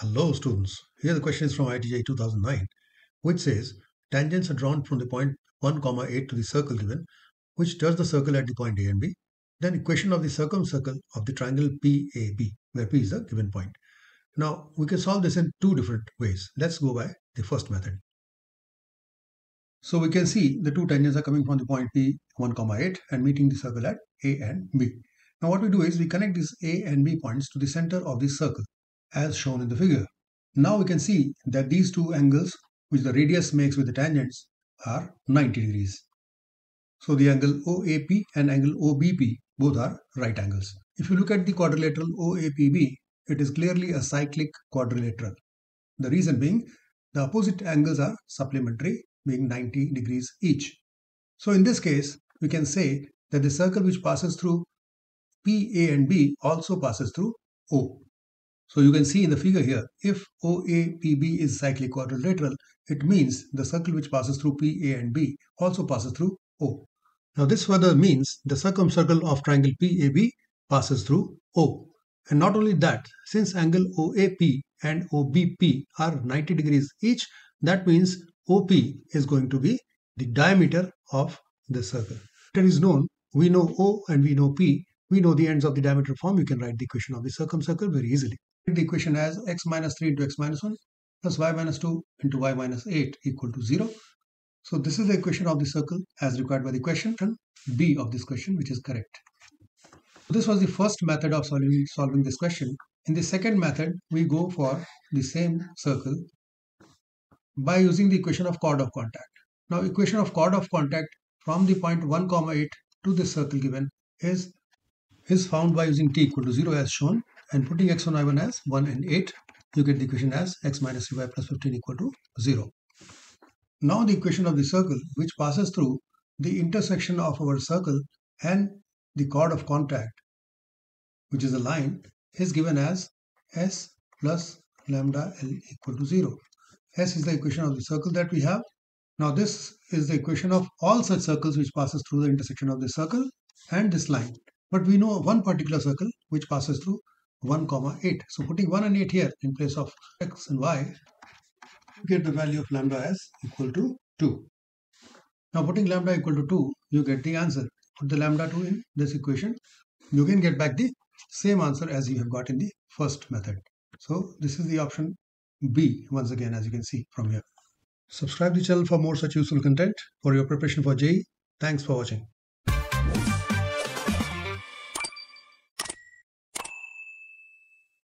Hello students, here the question is from IIT JEE 2009 which says tangents are drawn from the point 1 comma 8 to the circle given which does the circle at the point A and B then equation of the circumcircle of the triangle PAB where P is the given point. Now we can solve this in two different ways. Let's go by the first method. So we can see the two tangents are coming from the point P 1 comma 8 and meeting the circle at A and B. Now what we do is we connect these A and B points to the center of the circle as shown in the figure. Now we can see that these two angles which the radius makes with the tangents are 90 degrees. So the angle OAP and angle OBP both are right angles. If you look at the quadrilateral OAPB, it is clearly a cyclic quadrilateral. The reason being the opposite angles are supplementary being 90 degrees each. So in this case, we can say that the circle which passes through PA and B also passes through O. So you can see in the figure here, if OAPB is cyclic quadrilateral, it means the circle which passes through PA and B also passes through O. Now this further means the circumcircle of triangle PAB passes through O. And not only that, since angle OAP and OBP are 90 degrees each, that means OP is going to be the diameter of the circle. It is known, we know O and we know P, we know the ends of the diameter form, you can write the equation of the circumcircle very easily the equation as x minus 3 into x minus 1 plus y minus 2 into y minus 8 equal to 0. So this is the equation of the circle as required by the question B of this question which is correct. This was the first method of solving, solving this question. In the second method, we go for the same circle by using the equation of chord of contact. Now equation of chord of contact from the point 1 comma 8 to this circle given is is found by using t equal to 0 as shown and putting x1 y1 as 1 and 8 you get the equation as x minus 3y plus 15 equal to 0. Now the equation of the circle which passes through the intersection of our circle and the chord of contact which is a line is given as s plus lambda l equal to 0. s is the equation of the circle that we have. Now this is the equation of all such circles which passes through the intersection of the circle and this line. But we know one particular circle which passes through 1 comma 8. So putting 1 and 8 here in place of x and y, you get the value of lambda as equal to 2. Now putting lambda equal to 2, you get the answer. Put the lambda 2 in this equation, you can get back the same answer as you have got in the first method. So this is the option B once again as you can see from here. Subscribe the channel for more such useful content for your preparation for JEE. Thanks for watching.